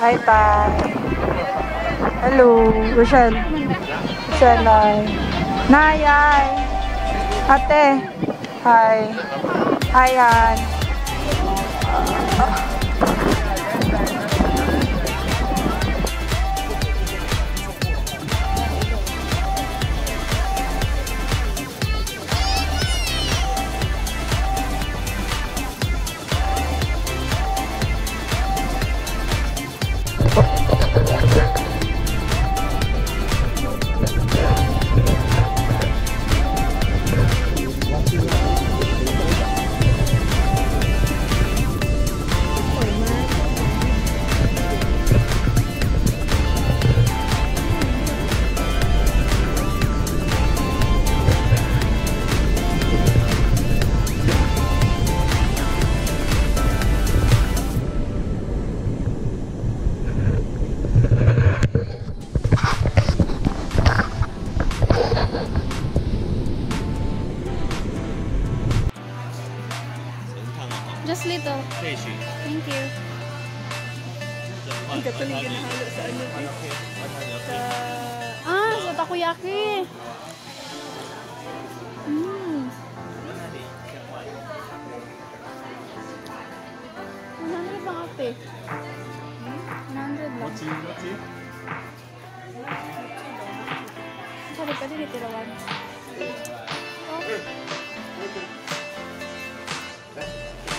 Hi, Pat. Hello, Rochelle. Rochelle, hi. Nay, hi. Ate. Hi. Hi, Han. Just laki. Mm. ate. Hmm, 100 lang. Mochi, mochi. Sorry, pwede nitirawan. Oh. Eh,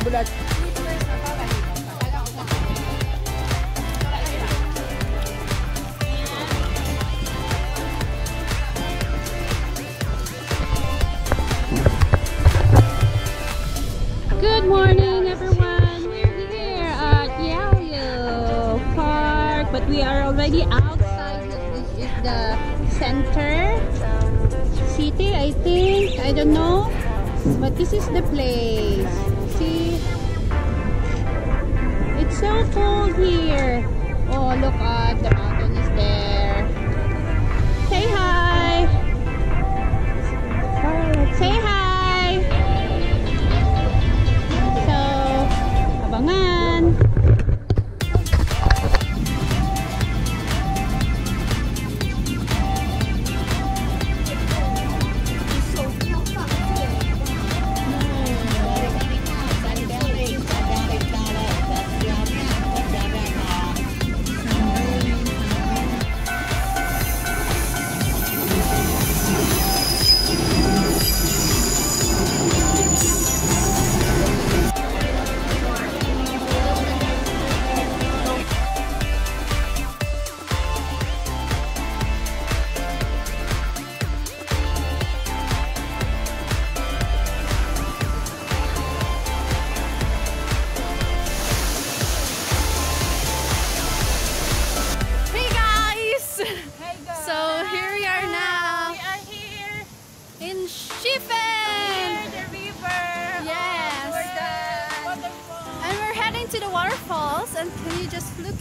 Good morning, everyone. We're here at Yaoyo Park, but we are already outside. Is the center city, I think. I don't know, but this is the place. So cold here. Oh, look at the mountain is there. Say hi. Say hi. So, abangan.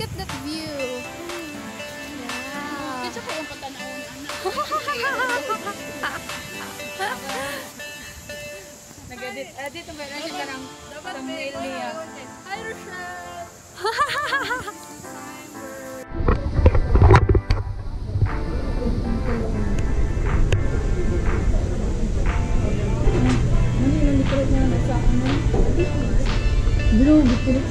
at that view. Yeah. Kasi kayang patanawin, Nag-edit. Ah, Edit ang gano'n siya ng thumbnail niya. Hi, Rochelle! Blue, blue.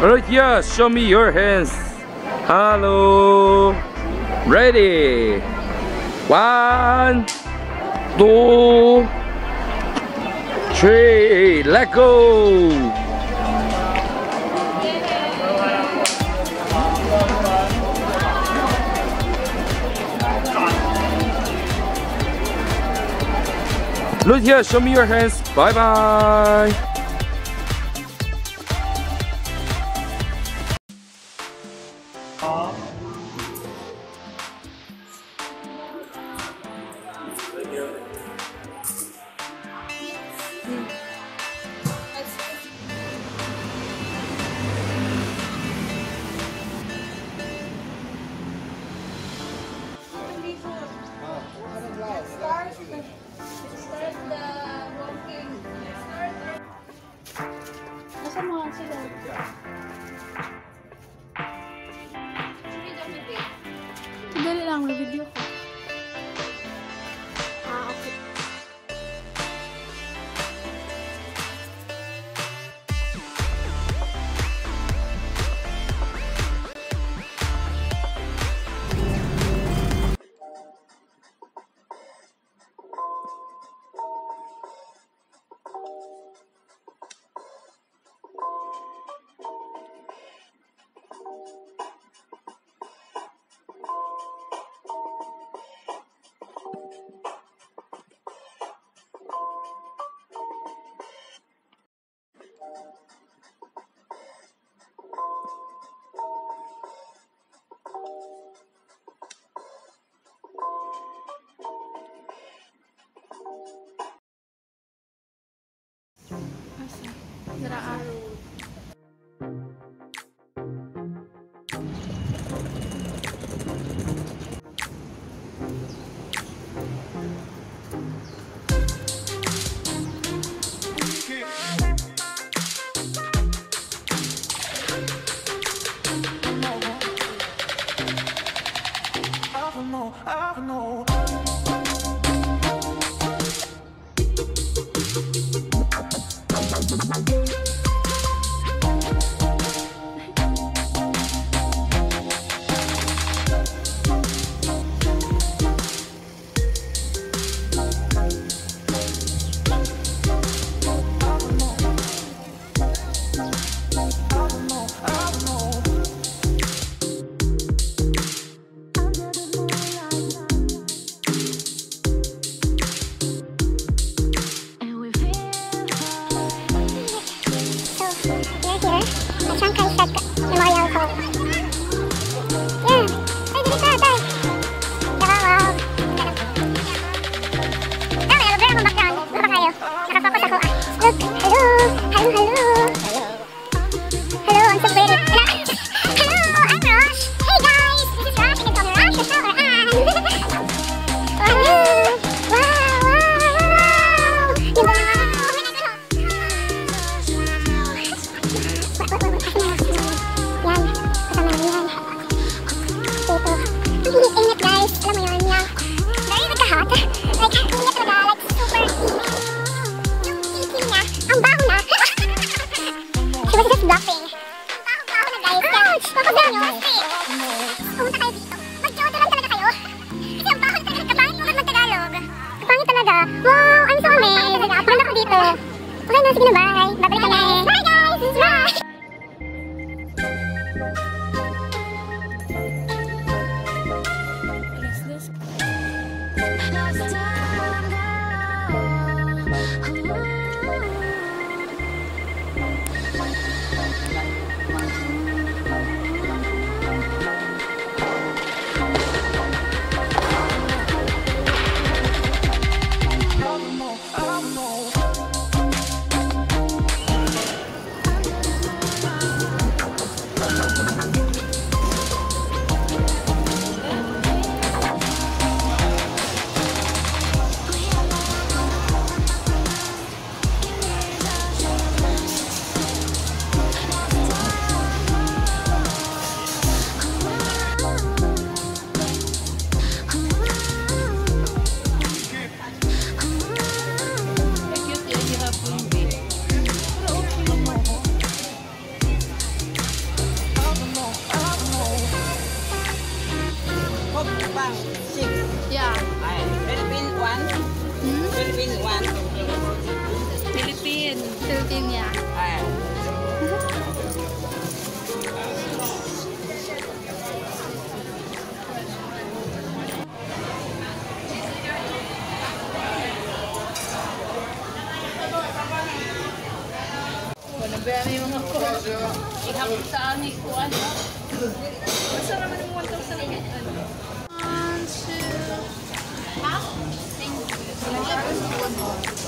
Alright, yeah, show me your hands. Hello. Ready. One, two, three, let go. Not yet, show me your hands. Bye bye. My uncle. Wala na, sige bye. Bye-bye. Bye, guys. Bye. Wala ba mga ko? Ihapon sa ani ko ano? Basta naman yung 1,000 ano? One, two... Ha? Thank you.